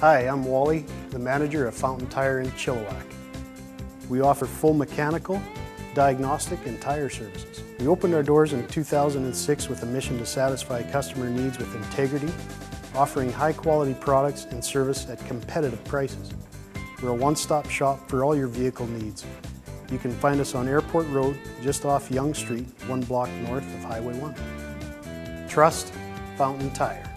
Hi, I'm Wally, the manager of Fountain Tire in Chilliwack. We offer full mechanical, diagnostic, and tire services. We opened our doors in 2006 with a mission to satisfy customer needs with integrity, offering high quality products and service at competitive prices. We're a one-stop shop for all your vehicle needs. You can find us on Airport Road, just off Young Street, one block north of Highway 1. Trust Fountain Tire.